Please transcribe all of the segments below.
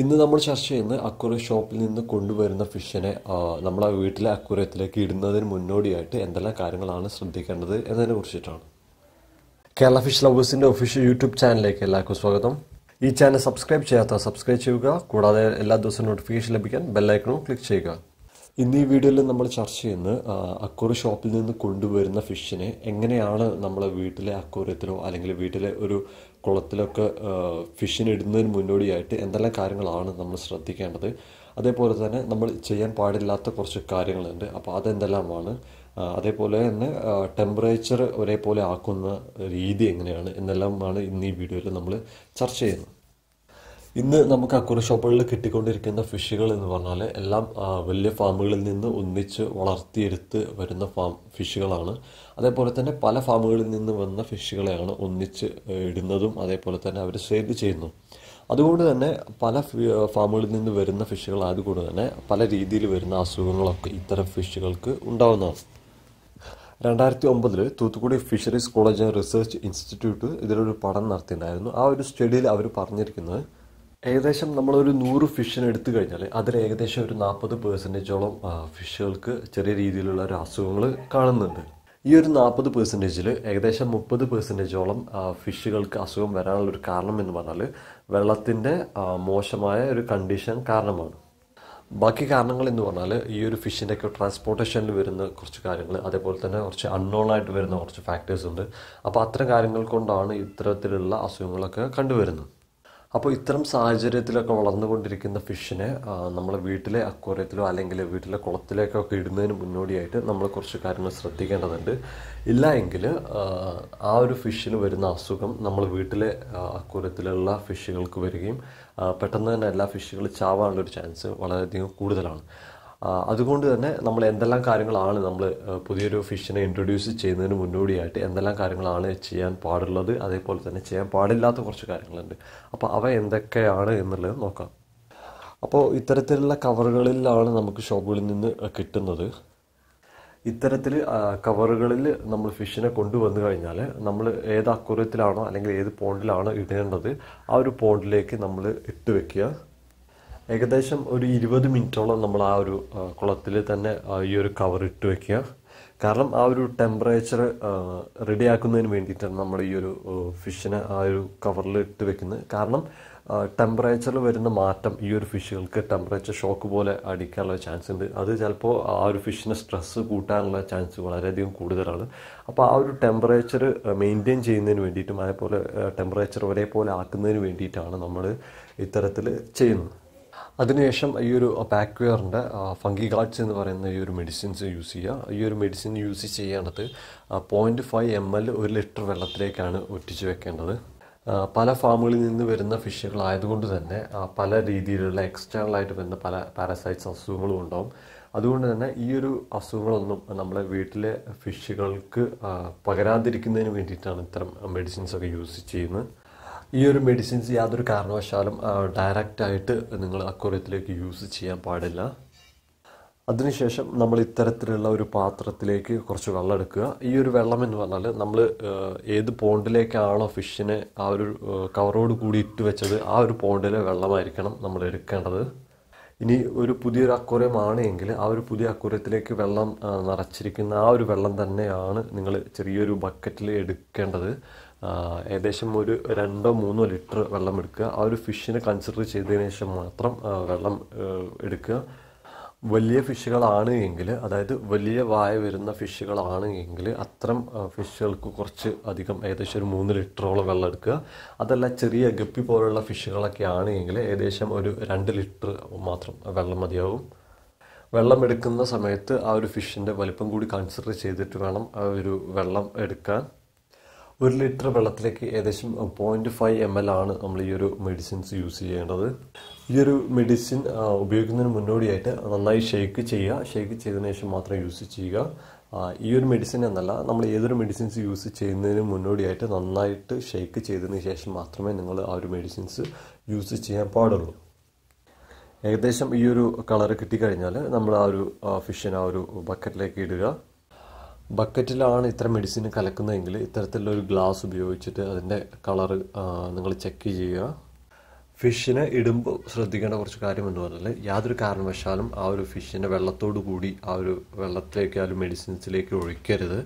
ഇന്ന് നമ്മൾ ചർച്ച ചെയ്യുന്നത് അക്വറി ഷോപ്പിൽ നിന്ന് കൊണ്ടുവരുന്ന ഫിഷിനെ നമ്മളെ വീട്ടിലെ അക്വറിയത്തിലേക്ക് ഇടുന്നതിന് മുന്നോടിയായിട്ട് എന്തെല്ലാം കാര്യങ്ങളാണ് ശ്രദ്ധിക്കേണ്ടത് എന്നതിനെ കുറിച്ചിട്ടാണ്. കേരള ഫിഷ് ലവേഴ്സിന്റെ ഒഫീഷ്യൽ യൂട്യൂബ് ചാനലിലേക്ക് എല്ലാവർക്കും സ്വാഗതം. ഈ ചാനൽ സബ്സ്ക്രൈബ് ചെയ്യാത്ത സബ്സ്ക്രൈബ് ചെയ്യുക കൂടാതെ എല്ലാ ദിവസവും നോട്ടിഫിക്കേഷൻ ലഭിക്കാൻ ബെല്ലൈക്കണും ക്ലിക്ക് ചെയ്യുക. ഇന്ന് ഈ വീഡിയോയിൽ നമ്മൾ ചർച്ച ചെയ്യുന്നത് അക്കൂറി ഷോപ്പിൽ നിന്ന് കൊണ്ടുവരുന്ന ഫിഷിനെ എങ്ങനെയാണ് നമ്മൾ വീട്ടിലെ അക്കൂറത്തിലോ അല്ലെങ്കിൽ വീട്ടിലെ ഒരു കുളത്തിലൊക്കെ ഫിഷിന് ഇടുന്നതിന് മുന്നോടിയായിട്ട് എന്തെല്ലാം കാര്യങ്ങളാണ് നമ്മൾ ശ്രദ്ധിക്കേണ്ടത്. അതേപോലെ തന്നെ നമ്മൾ ചെയ്യാൻ പാടില്ലാത്ത കുറച്ച് കാര്യങ്ങളുണ്ട്. അപ്പോൾ അതെന്തെല്ലാമാണ്? അതേപോലെ തന്നെ ടെമ്പറേച്ചർ ഒരേപോലെ ആക്കുന്ന രീതി എങ്ങനെയാണ്? എന്നെല്ലാമാണ് ഇന്ന് ഈ വീഡിയോയിൽ നമ്മൾ ചർച്ച ചെയ്യുന്നത്. ഇന്ന് നമുക്ക് അക്വറി ഷോപ്പുകളിൽ കിട്ടിക്കൊണ്ടിരിക്കുന്ന ഫിഷുകൾ എന്ന് പറഞ്ഞാൽ എല്ലാം വലിയ ഫാമുകളിൽ നിന്ന് ഒന്നിച്ച് വളർത്തിയെടുത്ത് വരുന്ന ഫാം ഫിഷുകളാണ്. അതേപോലെ തന്നെ പല ഫാമുകളിൽ നിന്ന് വന്ന ഫിഷുകളെയാണ് ഒന്നിച്ച് ഇടുന്നതും അതേപോലെ തന്നെ അവർ സേവ് ചെയ്യുന്നു. അതുകൊണ്ട് തന്നെ പല ഫാമുകളിൽ നിന്ന് വരുന്ന ഫിഷുകൾ ആയതുകൊണ്ട് തന്നെ പല രീതിയിൽ വരുന്ന അസുഖങ്ങളൊക്കെ ഇത്തരം ഫിഷുകൾക്ക് ഉണ്ടാവുന്നതാണ്. രണ്ടായിരത്തി ഒമ്പതിൽ Thoothukudi fisheries college and research institute ഇതിലൊരു പഠനം നടത്തിയിട്ടുണ്ടായിരുന്നു. ആ ഒരു സ്റ്റഡിയിൽ അവർ പറഞ്ഞിരിക്കുന്നത് ഏകദേശം നമ്മളൊരു നൂറ് ഫിഷിനെ എടുത്തു കഴിഞ്ഞാൽ അതിൽ ഏകദേശം ഒരു നാൽപ്പത് പേഴ്സന്റേജോളം ഫിഷുകൾക്ക് ചെറിയ രീതിയിലുള്ള ഒരു അസുഖങ്ങൾ കാണുന്നുണ്ട്. ഈ ഒരു നാൽപ്പത് പെർസെന്റേജിൽ ഏകദേശം മുപ്പത് പെർസെന്റേജോളം ഫിഷുകൾക്ക് അസുഖം വരാനുള്ള ഒരു കാരണം എന്ന് പറഞ്ഞാൽ വെള്ളത്തിന്റെ മോശമായ ഒരു കണ്ടീഷൻ കാരണമാണ്. ബാക്കി കാരണങ്ങൾ എന്ന് പറഞ്ഞാൽ ഈ ഒരു ഫിഷിന്റെ ഒക്കെ ട്രാൻസ്പോർട്ടേഷനിൽ വരുന്ന കുറച്ച് കാര്യങ്ങൾ അതേപോലെ തന്നെ കുറച്ച് അൺനോൺ ആയിട്ട് വരുന്ന കുറച്ച് ഫാക്ടേഴ്സ് ഉണ്ട്. അപ്പോൾ അത്തരം കാര്യങ്ങൾ കൊണ്ടാണ് ഇത്തരത്തിലുള്ള അസുഖങ്ങളൊക്കെ കണ്ടുവരുന്നത്. അപ്പോൾ ഇത്തരം സാഹചര്യത്തിലൊക്കെ വളർന്നുകൊണ്ടിരിക്കുന്ന ഫിഷിനെ നമ്മൾ വീട്ടിലെ അക്വറിയത്തിലോ അല്ലെങ്കിൽ വീട്ടിലെ കുളത്തിലേക്കൊക്കെ ഇടുന്നതിന് മുന്നോടിയായിട്ട് നമ്മൾ കുറച്ച് കാര്യങ്ങൾ ശ്രദ്ധിക്കേണ്ടതുണ്ട്. ഇല്ല എങ്കിൽ ആ, ഒരു ഫിഷിന് വരുന്ന അസുഖം നമ്മൾ വീട്ടിലെ അക്വേറിയത്തിലുള്ള ഫിഷുകൾക്ക് വരികയും പെട്ടെന്ന് തന്നെ എല്ലാ ഫിഷുകൾ ചാവാനുള്ള ഒരു ചാൻസ് വളരെയധികം കൂടുതലാണ്. അതുകൊണ്ട് തന്നെ നമ്മൾ എന്തെല്ലാം കാര്യങ്ങളാണ് നമ്മൾ പുതിയൊരു ഫിഷിനെ ഇൻട്രൊഡ്യൂസ് ചെയ്യുന്നതിന് മുന്നോടിയായിട്ട് എന്തെല്ലാം കാര്യങ്ങളാണ് ചെയ്യാൻ പാടുള്ളത് അതേപോലെ തന്നെ ചെയ്യാൻ പാടില്ലാത്ത കുറച്ച് കാര്യങ്ങളുണ്ട്. അപ്പോൾ അവ എന്തൊക്കെയാണ് എന്നുള്ളത് നോക്കാം. അപ്പോൾ ഇത്തരത്തിലുള്ള കവറുകളിലാണ് നമുക്ക് ഷോപ്പുകളിൽ നിന്ന് കിട്ടുന്നത്. ഇത്തരത്തിൽ കവറുകളിൽ നമ്മൾ ഫിഷിനെ കൊണ്ടുവന്നു കഴിഞ്ഞാൽ നമ്മൾ ഏത് അക്കുറത്തിലാണോ അല്ലെങ്കിൽ ഏത് പോണ്ടിലാണോ ഇടേണ്ടത് ആ ഒരു പോണ്ടിലേക്ക് നമ്മൾ ഇട്ട് വെക്കുക. ഏകദേശം ഒരു ഇരുപത് മിനിറ്റോളം നമ്മൾ ആ ഒരു കുളത്തിൽ തന്നെ ഈ ഒരു കവർ ഇട്ട് വെക്കുക. കാരണം ആ ഒരു ടെമ്പറേച്ചർ റെഡിയാക്കുന്നതിന് വേണ്ടിയിട്ടാണ് നമ്മൾ ഈ ഒരു ഫിഷിനെ ആ ഒരു കവറിൽ ഇട്ട് വെക്കുന്നത്. കാരണം ടെമ്പറേച്ചറിൽ വരുന്ന മാറ്റം ഈ ഒരു ഫിഷുകൾക്ക് ടെമ്പറേച്ചർ ഷോക്ക് പോലെ അടിക്കാനുള്ള ചാൻസ് ഉണ്ട്. അത് ചിലപ്പോൾ ആ ഒരു ഫിഷിന് സ്ട്രെസ്സ് കൂട്ടാനുള്ള ചാൻസ് വളരെയധികം കൂടുതലാണ്. അപ്പോൾ ആ ഒരു ടെമ്പറേച്ചർ മെയിന്റെയിൻ ചെയ്യുന്നതിന് വേണ്ടിയിട്ടും അതേപോലെ ടെമ്പറേച്ചർ ഒരേപോലെ ആക്കുന്നതിന് വേണ്ടിയിട്ടാണ് നമ്മൾ ഇത്തരത്തിൽ ചെയ്യുന്നത്. അതിനുശേഷം ഈ ഒരു പാക്വെയറിന്റെ ഫംഗി ഗാർഡ്സ് എന്ന് പറയുന്ന ഈ ഒരു മെഡിസിൻസ് യൂസ് ചെയ്യുക. ഈ ഒരു മെഡിസിൻ യൂസ് ചെയ്യേണ്ടത് പോയിന്റ് ഫൈവ് എം എൽ ഒരു ലിറ്റർ വെള്ളത്തിലേക്കാണ് ഒറ്റിച്ച് വെക്കേണ്ടത്. പല ഫാമുകളിൽ നിന്ന് വരുന്ന ഫിഷുകളായതുകൊണ്ട് തന്നെ പല രീതിയിലുള്ള എക്സ്റ്റേണലായിട്ട് വരുന്ന പല പാരസൈറ്റ്സ് അസുഖങ്ങളും ഉണ്ടാവും. അതുകൊണ്ട് തന്നെ ഈ ഒരു അസുഖങ്ങളൊന്നും നമ്മളെ വീട്ടിലെ ഫിഷുകൾക്ക് പകരാതിരിക്കുന്നതിന് വേണ്ടിയിട്ടാണ് ഇത്തരം മെഡിസിൻസ് ഒക്കെ യൂസ് ചെയ്യുന്നത്. ഈ ഒരു മെഡിസിൻസ് യാതൊരു കാരണവശാലും ഡയറക്റ്റ് ആയിട്ട് നിങ്ങൾ അക്വറിയത്തിലേക്ക് യൂസ് ചെയ്യാൻ പാടില്ല. അതിനുശേഷം നമ്മൾ ഇത്തരത്തിലുള്ള ഒരു പാത്രത്തിലേക്ക് കുറച്ച് വെള്ളം എടുക്കുക ഈ ഒരു വെള്ളം എന്ന് പറഞ്ഞാൽ നമ്മൾ ഏത് പോണ്ടിലേക്കാണോ ഫിഷിനെ ആ ഒരു കവറോട് കൂടി ഇട്ട് വെച്ചത് ആ ഒരു പോണ്ടിലെ വെള്ളമായിരിക്കണം നമ്മൾ എടുക്കേണ്ടത്. ഇനി ഒരു പുതിയൊരു അക്വറിയം എങ്കിൽ ആ ഒരു പുതിയ അക്വറിയത്തിലേക്ക് വെള്ളം നിറച്ചിരിക്കുന്ന ആ ഒരു വെള്ളം തന്നെയാണ് നിങ്ങൾ ചെറിയൊരു ബക്കറ്റിൽ എടുക്കേണ്ടത്. ഏകദേശം ഒരു രണ്ടോ മൂന്നോ ലിറ്റർ വെള്ളം എടുക്കുക. ആ ഒരു ഫിഷിനെ കൺസിഡർ ചെയ്തതിന് ശേഷം മാത്രം വെള്ളം എടുക്കുക. വലിയ ഫിഷുകളാണ് എങ്കിൽ അതായത് വലിയ വായ വരുന്ന ഫിഷുകളാണ് എങ്കിൽ അത്തരം ഫിഷുകൾക്ക് കുറച്ച് അധികം ഏകദേശം ഒരു മൂന്ന് ലിറ്ററോളം വെള്ളം എടുക്കുക. അതല്ല ചെറിയ ഗപ്പി പോലുള്ള ഫിഷുകളൊക്കെ ആണ് എങ്കിൽ ഏകദേശം ഒരു രണ്ട് ലിറ്റർ മാത്രം വെള്ളം മതിയാവും. വെള്ളം എടുക്കുന്ന സമയത്ത് ആ ഒരു ഫിഷിന്റെ വലിപ്പം കൂടി കൺസിഡർ ചെയ്തിട്ട് വേണം ആ ഒരു വെള്ളം എടുക്കാൻ. ഒരു ലിറ്റർ വെള്ളത്തിലേക്ക് ഏകദേശം പോയിന്റ് ഫൈവ് എം എൽ ആണ് നമ്മൾ ഈ ഒരു മെഡിസിൻസ് യൂസ് ചെയ്യേണ്ടത്. ഈ ഒരു മെഡിസിൻ ഉപയോഗിക്കുന്നതിന് മുന്നോടിയായിട്ട് നന്നായി ഷെയ്ക്ക് ചെയ്യുക. ഷെയ്ക്ക് ചെയ്തതിനു ശേഷം മാത്രം യൂസ് ചെയ്യുക. ഈ ഒരു മെഡിസിൻ എന്നല്ല നമ്മൾ ഏതൊരു മെഡിസിൻസ് യൂസ് ചെയ്യുന്നതിന് മുന്നോടിയായിട്ട് നന്നായിട്ട് ഷെയ്ക്ക് ചെയ്തതിന് ശേഷം മാത്രമേ നിങ്ങൾ ആ ഒരു മെഡിസിൻസ് യൂസ് ചെയ്യാൻ പാടുള്ളൂ. ഏകദേശം ഈ ഒരു കളർ കിട്ടിക്കഴിഞ്ഞാൽ നമ്മൾ ആ ഒരു ഫിഷിനെ ആ ഒരു ബക്കറ്റിലേക്ക് ഇടുക. ബക്കറ്റിലാണ് ഇത്ര മെഡിസിൻ കലക്കുന്നതെങ്കിൽ ഇത്തരത്തിലുള്ള ഒരു ഗ്ലാസ് ഉപയോഗിച്ചിട്ട് അതിന്റെ കളർ നിങ്ങൾ ചെക്ക് ചെയ്യുക. ഫിഷിനെ ഇടുമ്പോൾ ശ്രദ്ധിക്കേണ്ട കുറച്ച് കാര്യം എന്ന് പറഞ്ഞാൽ യാതൊരു കാരണവശാലും ആ ഒരു ഫിഷിനെ വെള്ളത്തോടു കൂടി ആ ഒരു വെള്ളത്തിലേക്ക് ആ ഒരു മെഡിസിൻസിലേക്ക് ഒഴിക്കരുത്.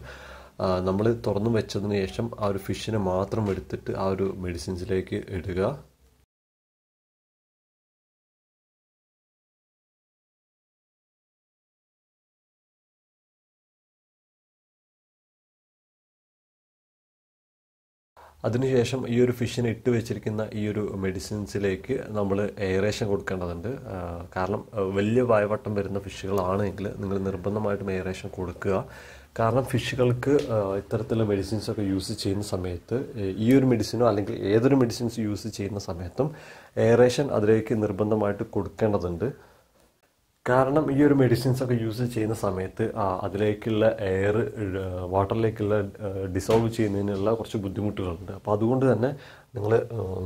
നമ്മൾ തുറന്നു വെച്ചതിന് ശേഷം ആ ഒരു ഫിഷിനെ മാത്രം എടുത്തിട്ട് ആ ഒരു മെഡിസിൻസിലേക്ക് ഇടുക. അതിനുശേഷം ഈ ഒരു ഫിഷിന് ഇട്ട് വെച്ചിരിക്കുന്ന ഈ ഒരു മെഡിസിൻസിലേക്ക് നമ്മൾ എയറേഷൻ കൊടുക്കേണ്ടതുണ്ട്. കാരണം വലിയ വായവട്ടം വരുന്ന ഫിഷുകളാണെങ്കിൽ നിങ്ങൾ നിർബന്ധമായിട്ടും എയറേഷൻ കൊടുക്കുക. കാരണം ഫിഷുകൾക്ക് ഇത്തരത്തിലുള്ള മെഡിസിൻസ് ഒക്കെ യൂസ് ചെയ്യുന്ന സമയത്ത് ഈ ഒരു മെഡിസിനോ അല്ലെങ്കിൽ ഏതൊരു മെഡിസിൻസ് യൂസ് ചെയ്യുന്ന സമയത്തും എയറേഷൻ അതിലേക്ക് നിർബന്ധമായിട്ട് കൊടുക്കേണ്ടതുണ്ട്. കാരണം ഈ ഒരു മെഡിസിൻസ് ഒക്കെ യൂസ് ചെയ്യുന്ന സമയത്ത് അതിലേക്കുള്ള എയർ വാട്ടറിലേക്കുള്ള ഡിസോൾവ് ചെയ്യുന്നതിനുള്ള കുറച്ച് ബുദ്ധിമുട്ടുകളുണ്ട്. അപ്പോൾ അതുകൊണ്ട് തന്നെ നിങ്ങൾ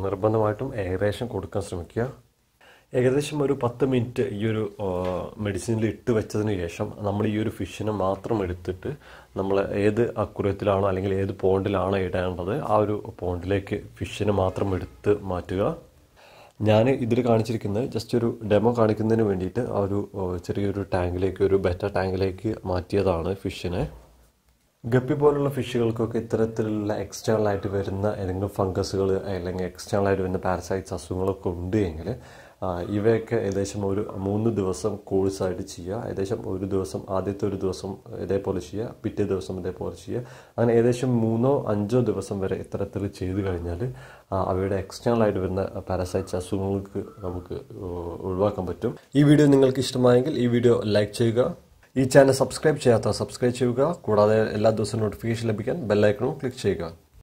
നിർബന്ധമായിട്ടും എയറേഷൻ കൊടുക്കാൻ ശ്രമിക്കുക. ഏകദേശം ഒരു പത്ത് മിനിറ്റ് ഈ ഒരു മെഡിസിനിൽ ഇട്ട് വെച്ചതിന് ശേഷം നമ്മൾ ഈ ഒരു ഫിഷിനെ മാത്രം എടുത്തിട്ട് നമ്മൾ ഏത് അക്കുറത്തിലാണോ അല്ലെങ്കിൽ ഏത് പോണ്ടിലാണോ ഇടേണ്ടത് ആ ഒരു പോണ്ടിലേക്ക് ഫിഷിനെ മാത്രം എടുത്ത് മാറ്റുക. ഞാൻ ഇതിൽ കാണിച്ചിരിക്കുന്നത് ജസ്റ്റ് ഒരു ഡെമോ കാണിക്കുന്നതിന് വേണ്ടിയിട്ട് ആ ഒരു ചെറിയൊരു ടാങ്കിലേക്ക് ഒരു ബെറ്റർ ടാങ്കിലേക്ക് മാറ്റിയതാണ് ഫിഷിനെ. ഗപ്പി പോലുള്ള ഫിഷുകൾക്കൊക്കെ ഇത്തരത്തിലുള്ള എക്സ്റ്റേണലായിട്ട് വരുന്ന ഏതെങ്കിലും ഫംഗസുകൾ അല്ലെങ്കിൽ എക്സ്റ്റേണലായിട്ട് വരുന്ന പാരസൈറ്റ്സ് അസുഖങ്ങളൊക്കെ ഉണ്ട് എങ്കിൽ ഇവയൊക്കെ ഏകദേശം ഒരു മൂന്ന് ദിവസം കോഴ്സായിട്ട് ചെയ്യുക. ഏകദേശം ഒരു ദിവസം ആദ്യത്തെ ഒരു ദിവസം ഇതേപോലെ ചെയ്യുക പിറ്റേ ദിവസം ഇതേപോലെ ചെയ്യുക. അങ്ങനെ ഏകദേശം മൂന്നോ അഞ്ചോ ദിവസം വരെ ഇത്തരത്തിൽ ചെയ്തു കഴിഞ്ഞാൽ അവയുടെ എക്സ്റ്റേണൽ ആയിട്ട് വരുന്ന പാരസൈറ്റ്സ് അസുഖങ്ങൾക്ക് നമുക്ക് ഒഴിവാക്കാൻ പറ്റും. ഈ വീഡിയോ നിങ്ങൾക്ക് ഇഷ്ടമായെങ്കിൽ ഈ വീഡിയോ ലൈക്ക് ചെയ്യുക. ഈ ചാനൽ സബ്സ്ക്രൈബ് ചെയ്യാത്ത സബ്സ്ക്രൈബ് ചെയ്യുക. കൂടാതെ എല്ലാ ദിവസവും നോട്ടിഫിക്കേഷൻ ലഭിക്കാൻ ബെല്ലൈക്കണും ക്ലിക്ക് ചെയ്യുക.